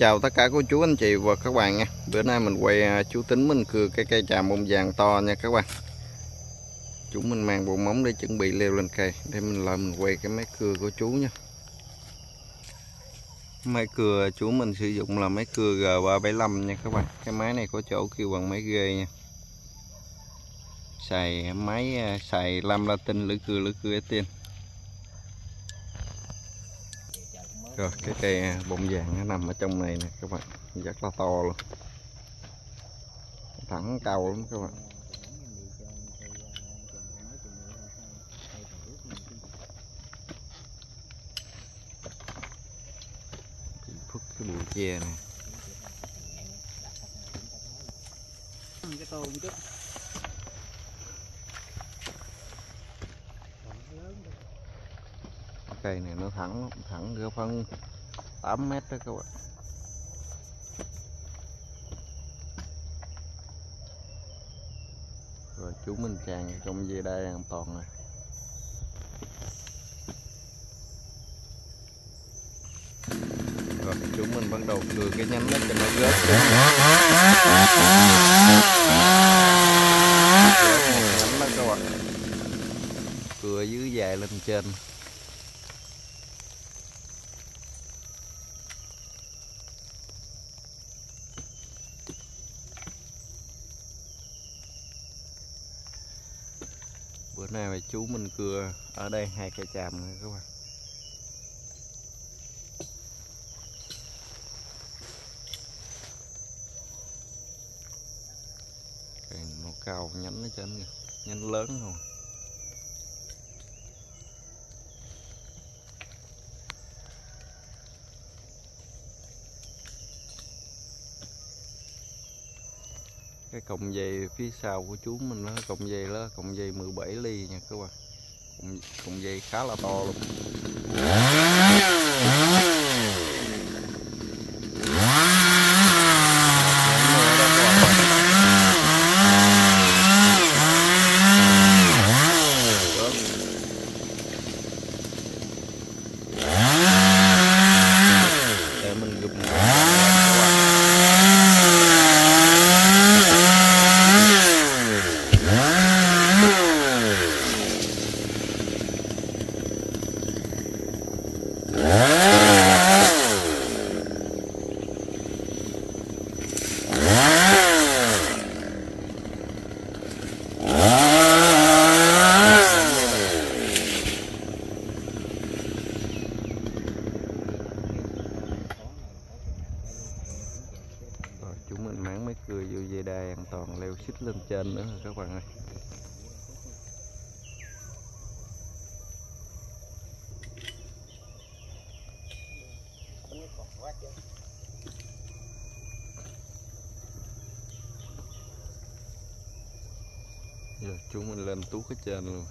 chào tất cả cô chú, anh chị và các bạn nha. Bữa nay mình quay à, chú tính mình cưa cái cây trà bông vàng to nha các bạn. Chú mình mang bộ móng để chuẩn bị leo lên cây, Để mình lại mình quay cái máy cưa của chú nha. Máy cưa chú mình sử dụng là máy cưa G375 nha các bạn. Cái máy này có chỗ kêu bằng máy ghê nha. Xài máy à, xài lam latin, lưỡi cưa lưỡi cưa tiên rồi, cái cây bông vàng nó nằm ở trong này nè, các bạn. Rất là to luôn. Thẳng cao lắm, các bạn. Phút cái bụi tre này cái tô một cây này nó thẳng thẳng đưa phân 8 mét đó các bạn. Rồi chú mình tràn trong dây đai an toàn này. Rồi chú mình bắt đầu cưa cái nhánh đó cho nó rớt nhánh các bạn. Cưa dưới dài lên trên. Bữa nay mà chú mình cưa ở đây hai cây tràm này các bạn. Cây nó cao, nhánh nó trên kìa, nhánh lớn không à? Cái cọng dây phía sau của chú mình nó cọng dây đó cọng dây 17 ly nha các bạn. Cọng, cọng dây khá là to luôn để mình gụm rồi chúng mình máng mấy cưa vô dây đai an toàn leo xích lên trên nữa rồi các bạn ơi giờ chúng mình lên tú cái trên luôn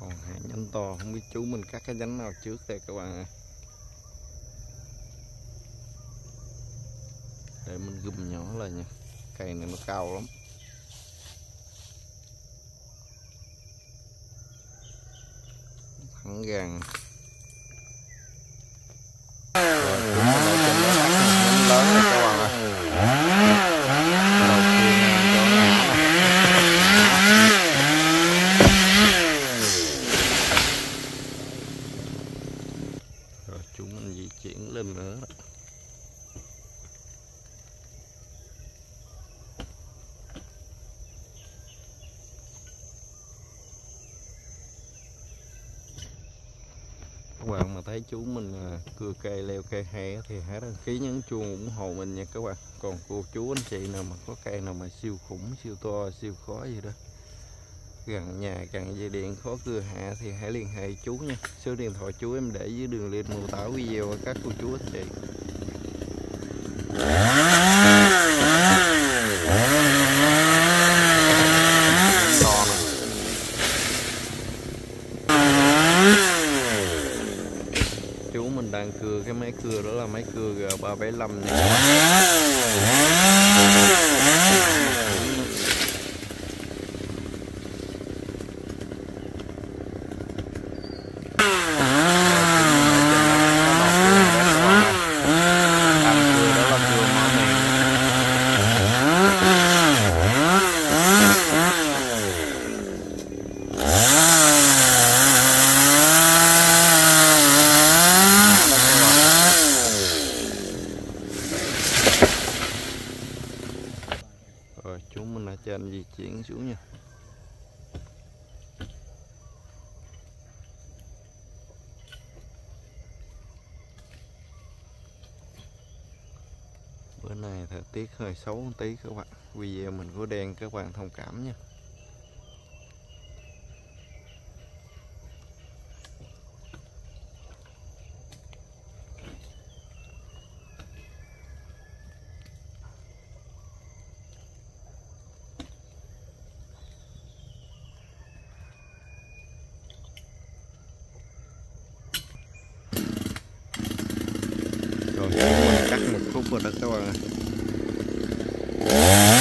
còn hai nhánh to không biết chú mình cắt cái nhánh nào trước đây các bạn ơi để mình gùm nhỏ lại nha. Cây này nó cao lắm. Thẳng gàng rồi chúng mình ở trên đó cắt một nhánh lớn rồi các bạn ơi đầu tiên cho nó nhỏ này. rồi chúng mình di chuyển lên nữa đó. các bạn mà thấy chú mình à, cưa cây leo cây hè thì hãy đăng ký nhấn chuông ủng hộ mình nha các bạn. Còn cô chú anh chị nào mà có cây nào mà siêu khủng, siêu to, siêu khó gì đó, gần nhà, gần dây điện, khó cưa hạ thì hãy liên hệ chú nha. Số điện thoại chú em để dưới đường link mô tả video các cô chú anh chị to nè chú mình đang cưa cái máy cưa đó là máy cưa G375 này các bạn. Đang cưa đó là cưa mỏ mèn rồi chúng mình ở trên di chuyển xuống nha này thời tiết hơi xấu một tí các bạn. Video mình có đen các bạn thông cảm nha rồi chúng mình cắt một khúc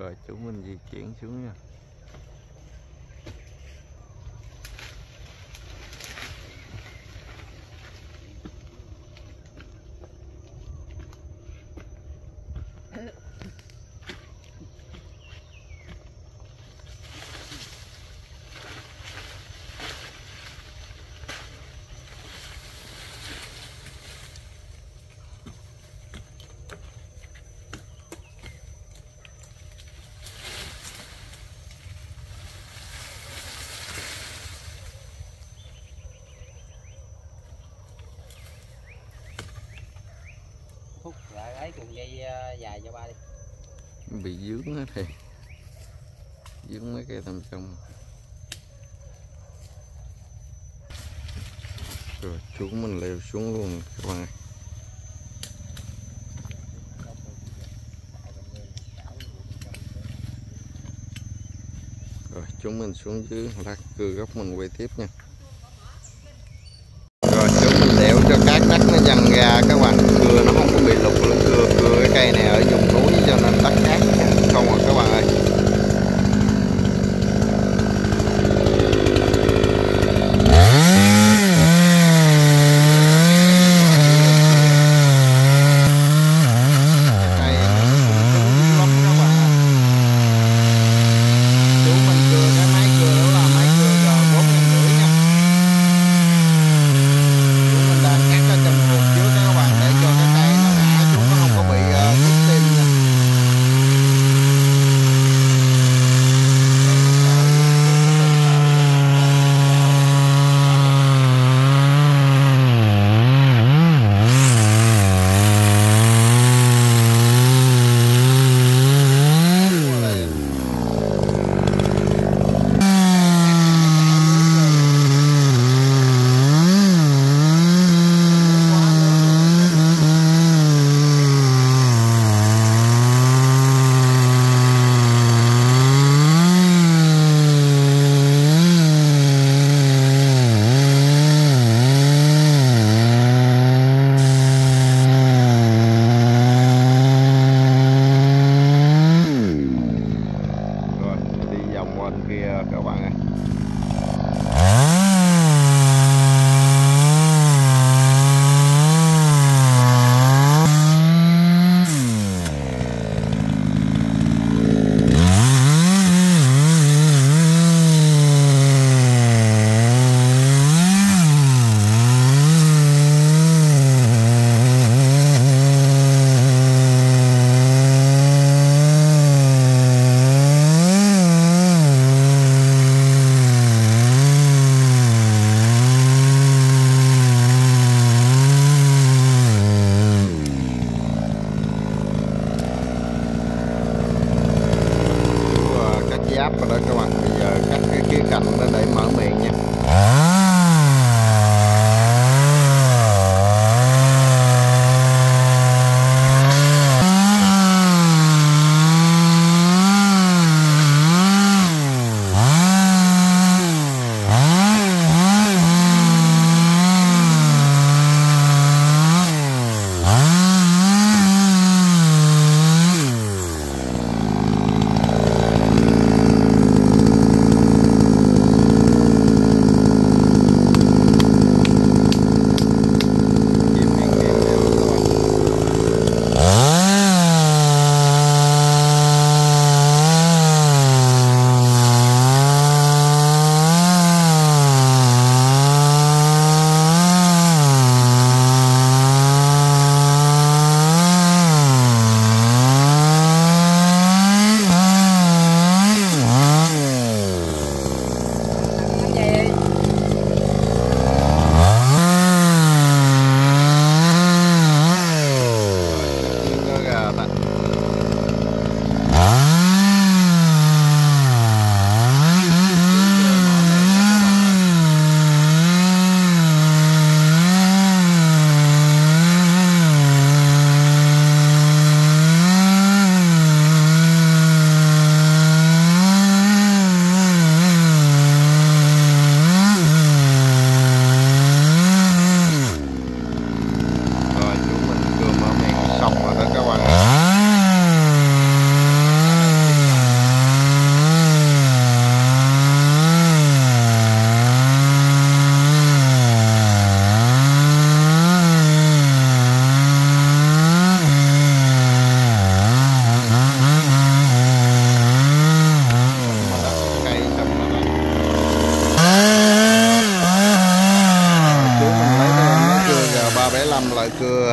Rồi chúng mình di chuyển xuống nha. lấy cuộn dây ờ, dài cho ba đi. Bị dướng hết thì dướng mấy cái tầm trong rồi chú mình leo xuống luôn, các bạn ơi. Rồi, chúng mình xuống dưới, lát cưa góc mình quay tiếp nha. Rồi, chúng mình leo cho cát đất nó dằn ra, các bạn. Cưa nó không có bị lục cây này ở vùng núi cho nên đất cát.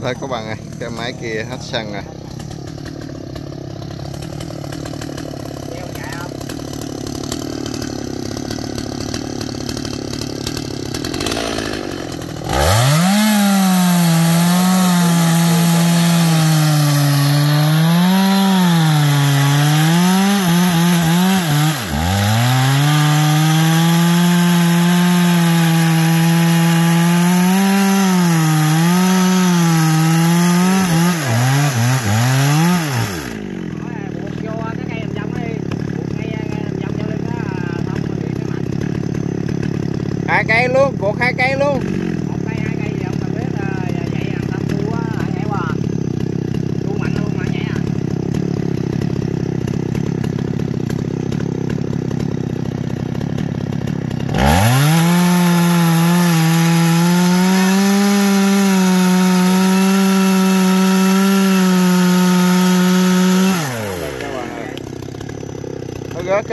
thấy có bằng ơi cái máy kia hết xăng rồi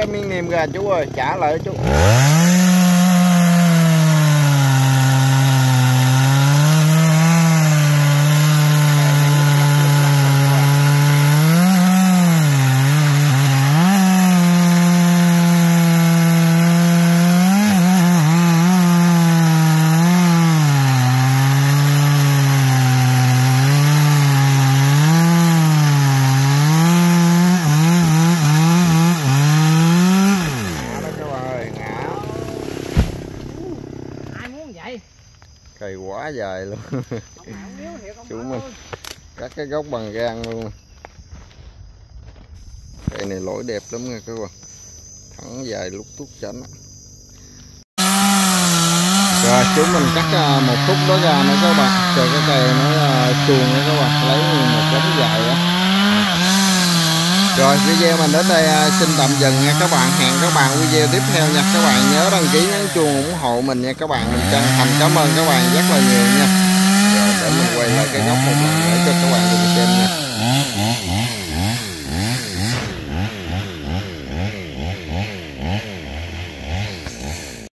miếng niêm ra chú ơi trả lại chú ngã đó các bạn ơi ngã ai muốn vậy cây quá dài luôn ông nào không yếu thiệt ông Chủ bảo mình. cắt cái gốc bằng gan luôn. Cây này lỗi đẹp lắm nha các bạn. Thẳng dài lúc tút chảnh á. rồi chúng mình cắt à, một khúc đó ra nữa các bạn. Cho cái cây nó à, chuồng nữa các bạn. Lấy một cánh dài á. Rồi video mình đến đây à, xin tạm dừng nha các bạn. Hẹn các bạn video tiếp theo nha các bạn. Nhớ đăng ký nhấn chuông ủng hộ mình nha các bạn. Mình chân thành cảm ơn các bạn rất là nhiều nha để mình quay lại cái góc một lần để cho các bạn cùng xem nha.